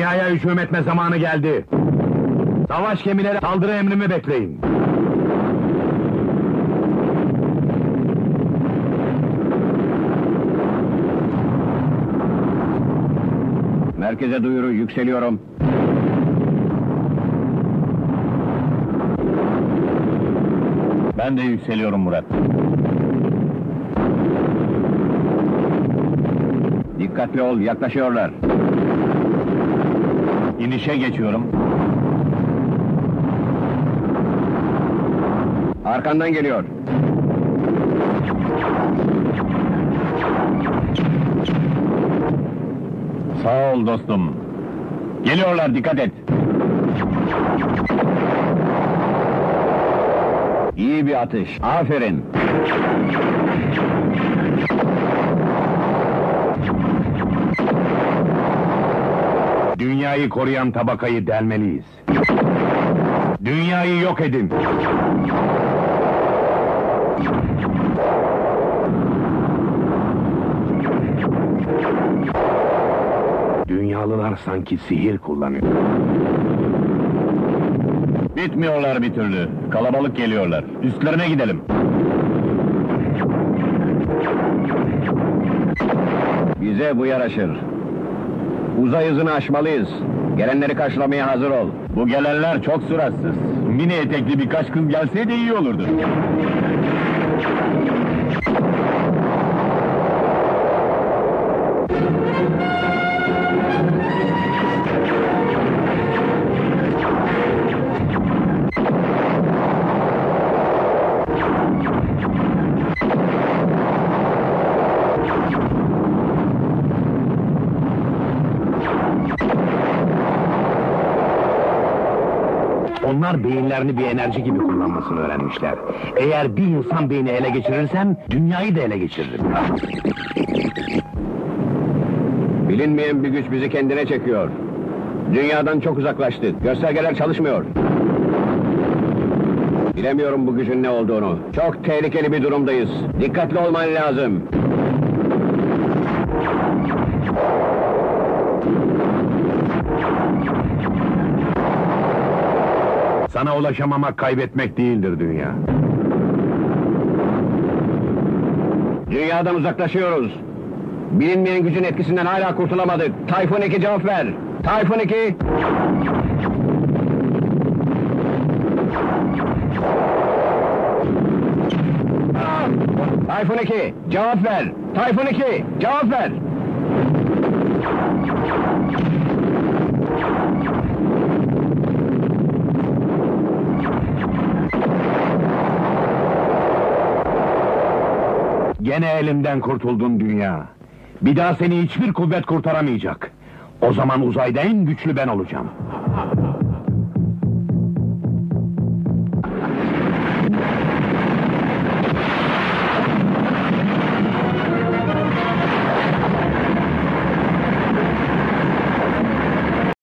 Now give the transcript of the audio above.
Dünyaya hücum etme zamanı geldi. Savaş gemileri saldırı emrimi bekleyin. Merkeze duyuru yükseliyorum. Ben de yükseliyorum Murat. Dikkatli ol, yaklaşıyorlar. İnişe geçiyorum. Arkandan geliyor. Sağ ol dostum. Geliyorlar dikkat et. İyi bir atış. Aferin. Dünyayı koruyan tabakayı delmeliyiz. Dünyayı yok edin. Dünyalılar sanki sihir kullanıyor. Bitmiyorlar bir türlü. Kalabalık geliyorlar. Üstlerine gidelim. Bize bu yaraşır. Uzay hızını aşmalıyız. Gelenleri karşılamaya hazır ol. Bu gelenler çok suratsız. Mini etekli birkaç kız gelseydi iyi olurdu. Onlar beyinlerini bir enerji gibi kullanmasını öğrenmişler. Eğer bir insan beyni ele geçirirsem, dünyayı da ele geçiririm. Bilinmeyen bir güç bizi kendine çekiyor. Dünyadan çok uzaklaştık. Göstergeler çalışmıyor. Bilemiyorum bu gücün ne olduğunu. Çok tehlikeli bir durumdayız. Dikkatli olman lazım. Sana ulaşamamak kaybetmek değildir dünya. Dünyadan uzaklaşıyoruz. Bilinmeyen gücün etkisinden hala kurtulamadık. Tayfun 2 cevap ver. Tayfun 2. Tayfun 2 cevap ver. Tayfun 2 cevap ver. Gene elimden kurtuldun dünya. Bir daha seni hiçbir kuvvet kurtaramayacak. O zaman uzayda en güçlü ben olacağım.